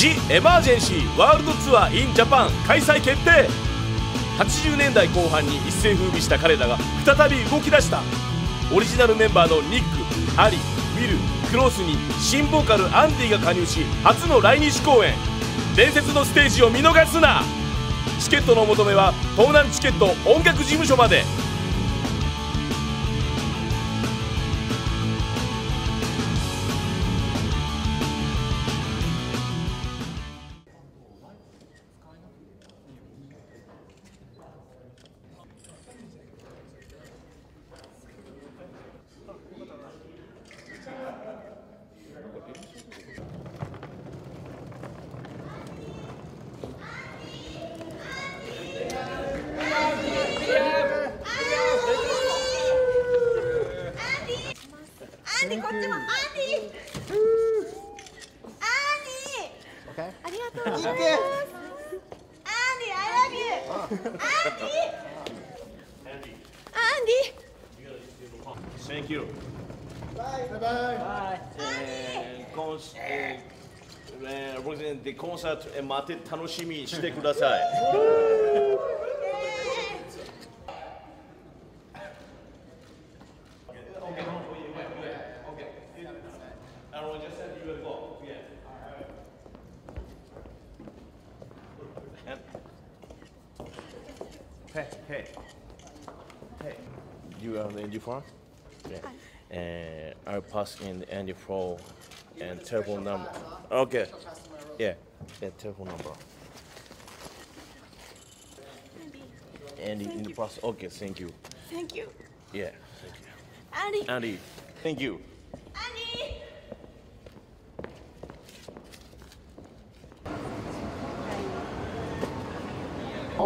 ジ・エマージェンシーワールドツアー in ジャパン開催決定。80年代後半に一世風靡した彼らが再び動き出した。オリジナルメンバーのニックアリウィルクロスに新ボーカルアンディが加入し初の来日公演。伝説のステージを見逃すな。チケットのお求めは東南チケット音楽事務所まで。ディありがとうございますアンディ I love you アンディアンディ Thank you えーコンスえーえー僕ねでコンサートえー待って楽しみにしてください Hey, hey. Hey. You on the NG farm? Yeah. And uh, I pass in the NG Pro and telephone number. Okay. Yeah, that telephone number. Andy thank in the process. Okay, thank you. Thank you. Yeah, thank you. Andy. Andy, thank you.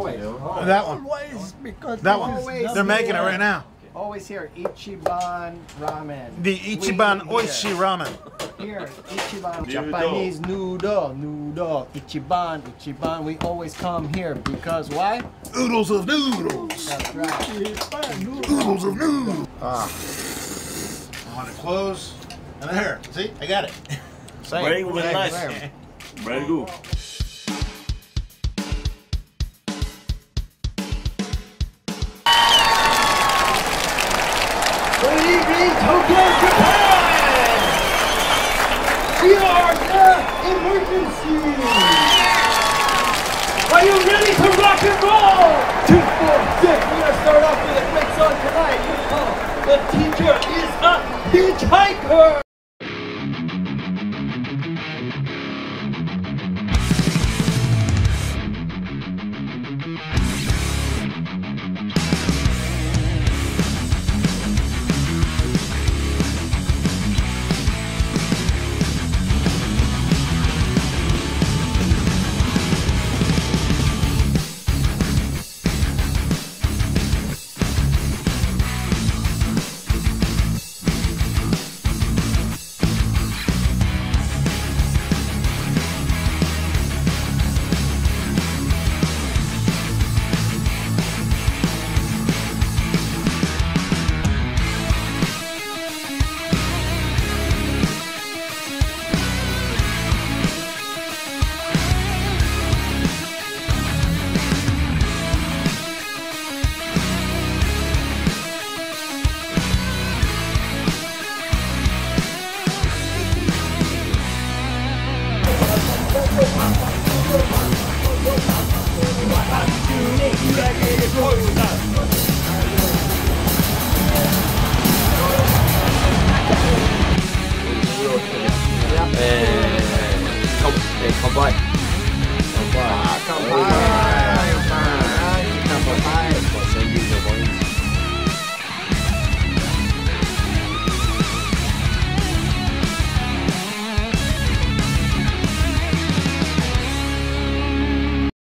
That one. Always because That one. always They're making it right now. Always here, Ichiban Ramen. The Ichiban We- Oishi Ramen. Here, Ichiban Noodle. Japanese noodle, noodle, Ichiban, Ichiban. We always come here because why? Oodles of noodles. That's right. Oodles of noodles. Ah. I want to close. And there. See? I got it. Same. Very well, Same, nice. same. Very good. Good We are the emergency! Are you ready to rock and roll? Two, four, six. Come